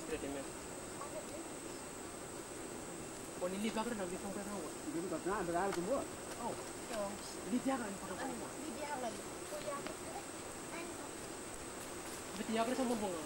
ستريتمنت Oni li bakar na lifong pera wa. Jadi bakar na ada. Oh. Li dia kan pera wa. Li dia dia kan sama bunga.